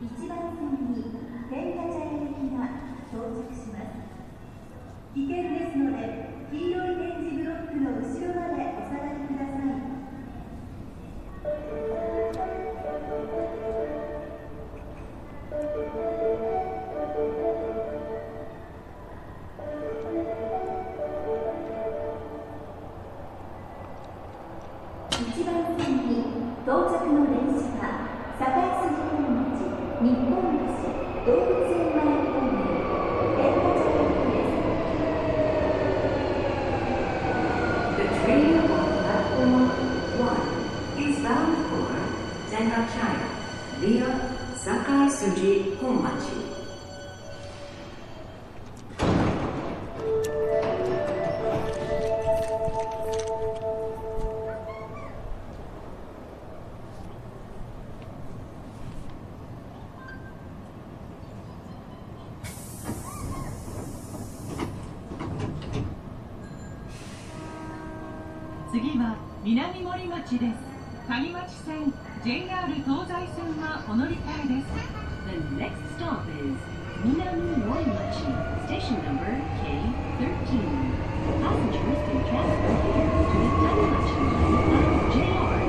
1番線に天下茶屋行きが到着します。危険ですので黄色い点字ブロックの後ろまでお下がり次は南森町です谷町線 JR 東西線はお乗り換えです The next stop is 南森町 station number K13. Passengers can transfer here to the Tanimachi line and JR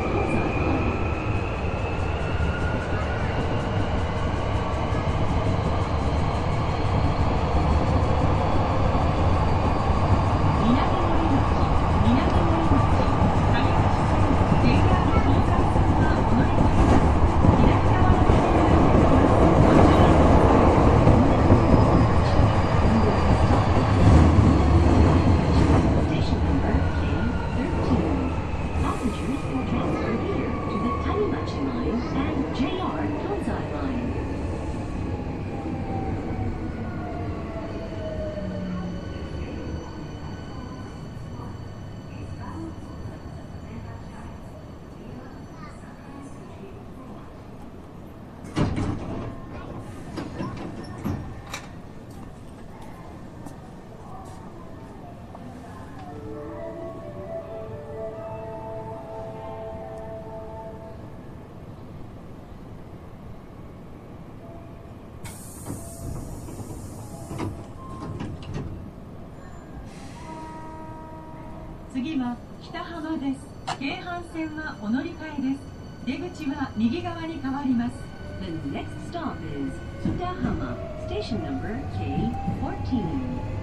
次は北浜です京阪線はお乗り換えです出口は右側に変わります The next stop is 北浜 station number K14.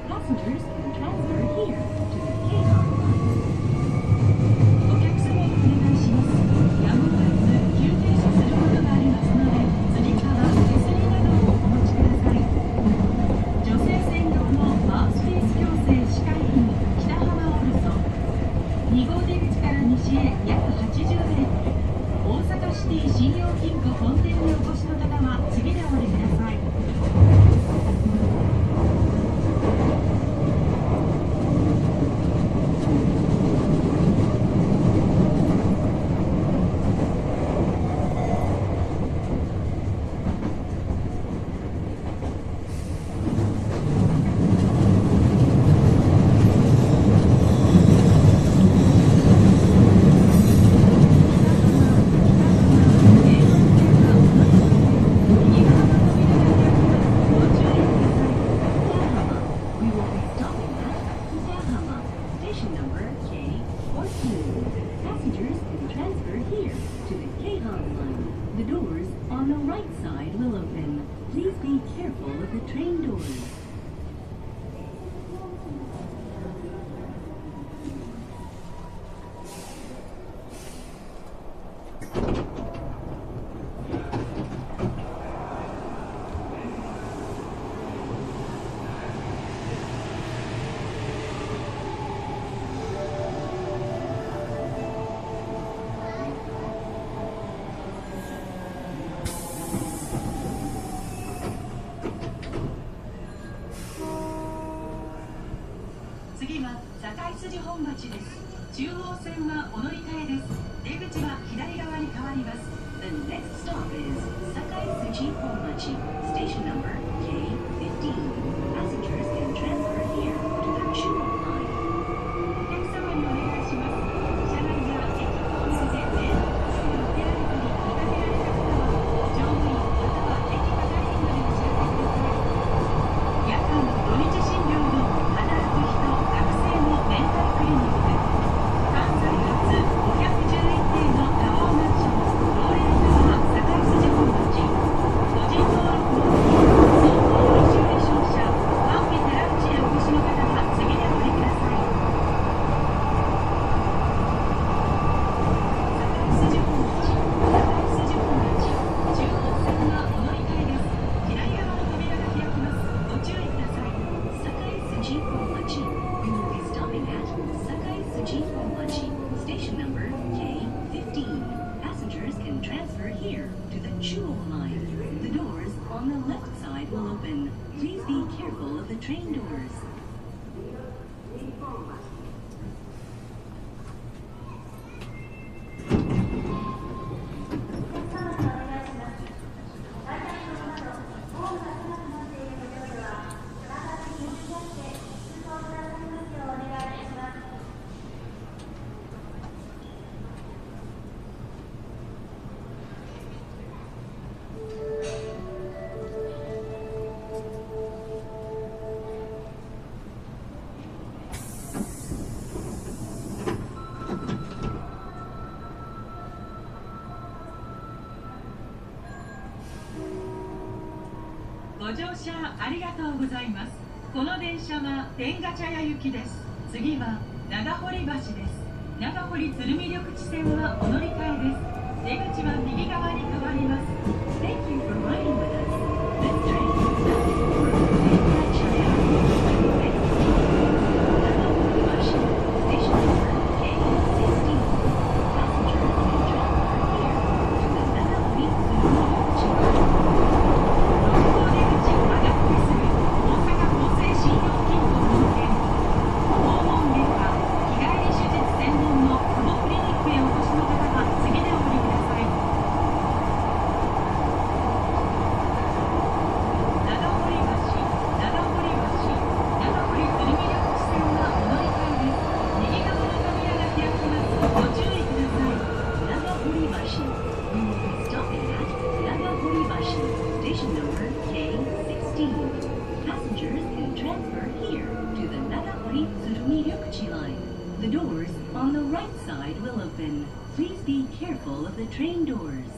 Passengers can transfer here to the Keihan line. お客様にお願いしますやむを得ず急停車することがありますのでつり革手すりなどをお持ちください女性専用のマウスピース矯正歯科医院北浜オルソ2号出口から西へ約80メートル大阪シティ信用金庫本店にお越しの方は次でお降りください次は堺筋本町です。中央線はお乗り換えです。出口は左側に変わります。ご乗車ありがとうございます。この電車は天ヶ茶屋行きです。次は長堀橋です。長堀鶴見緑地線はお乗り換えです。出口は右側に変わります。Thank you for riding with us. This train is right side will open. Please be careful of the train doors.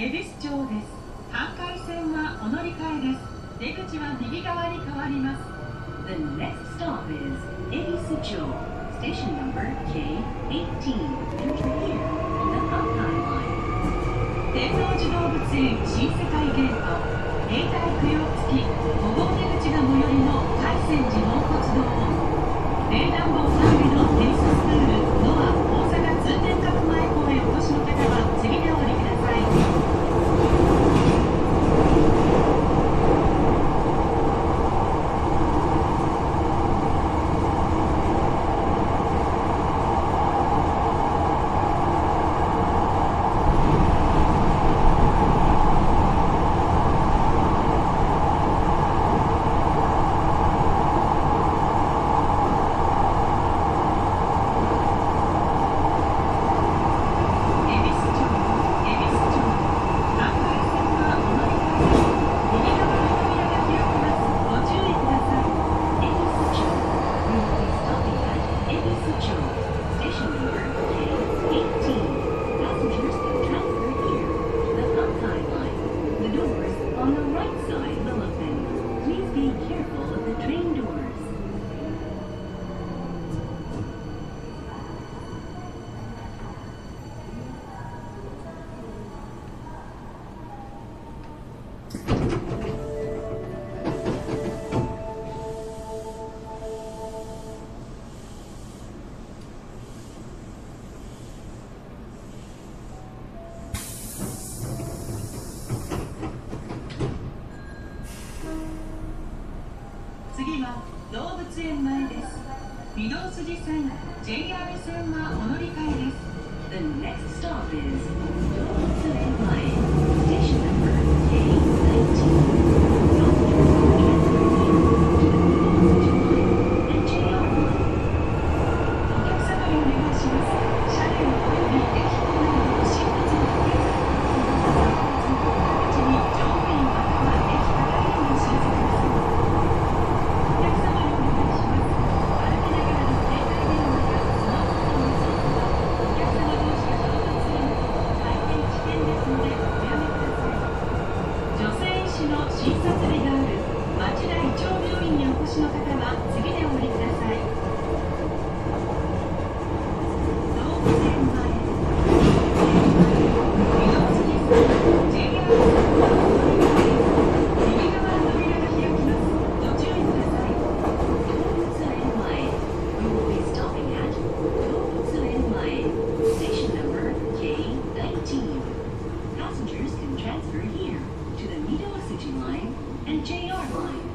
恵比寿町です。阪海線はお乗り換えです。出口は右側に変わります。The next stop is Ebisu-cho, station number K18. Enter here to the Hankai line. 天王寺動物園新世界ゲート。永代供養付き5号出口が最寄りの海泉寺納骨堂。冷暖房完備のテニススクールノア大阪通天閣前公園お越しの方は次でおり次は動物園前です。御堂筋線 JR 線はお乗り換えです。The next す動物園前。Washington Line and JR Line.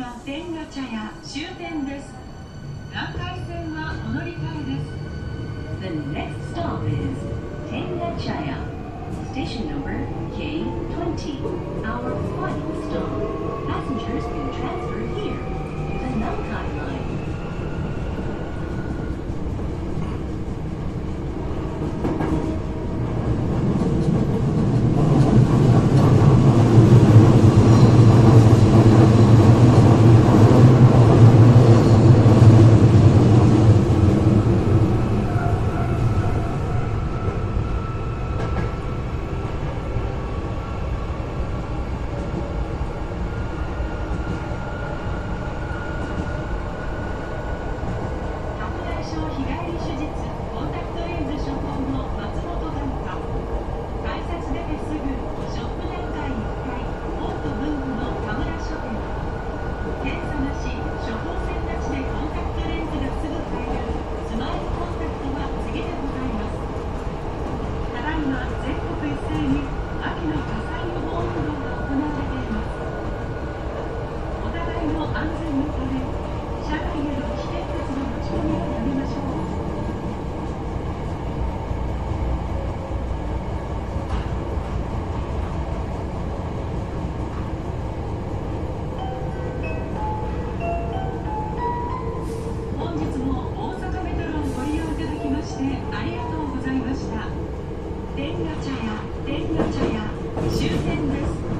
は天下茶屋終点です南海線はお乗り換えです The next stop is Tenga Chaya, station number K20. Our final stop. Passengers can transfer here 天下茶屋天下茶屋終点です。